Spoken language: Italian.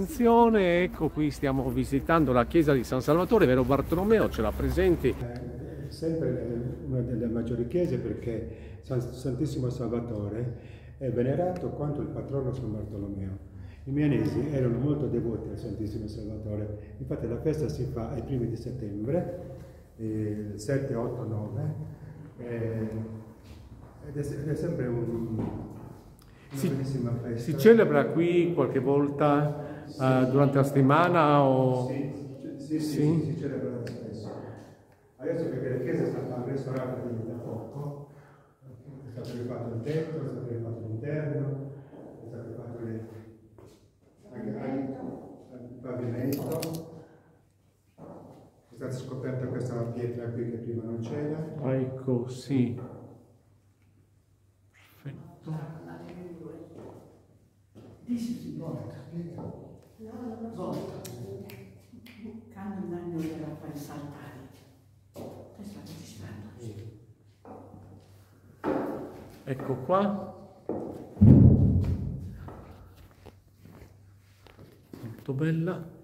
Attenzione, ecco qui stiamo visitando la chiesa di San Salvatore, vero Bartolomeo, ce la presenti? È sempre una delle maggiori chiese perché San- Santissimo Salvatore è venerato quanto il patrono San Bartolomeo. I milanesi erano molto devoti al Santissimo Salvatore, infatti la festa si fa ai primi di settembre, eh, 7, 8, 9, eh, ed è, ed è sempre un- una Si- bellissima festa. Si celebra qui qualche volta eh, durante la settimana o... Sì, sì, sì, Sì? sì, si celebra spesso. Adesso perché la chiesa è stata restaurata da poco, è stato rifatto il tetto, è stato rifatto l'interno, è stato rifatto le- il pavimento, è stata scoperta questa pietra qui che prima non c'era. Ecco, sì. Perfetto. Dici volta, volta. Quando un anno saltare, distratto. Ecco qua. Molto bella.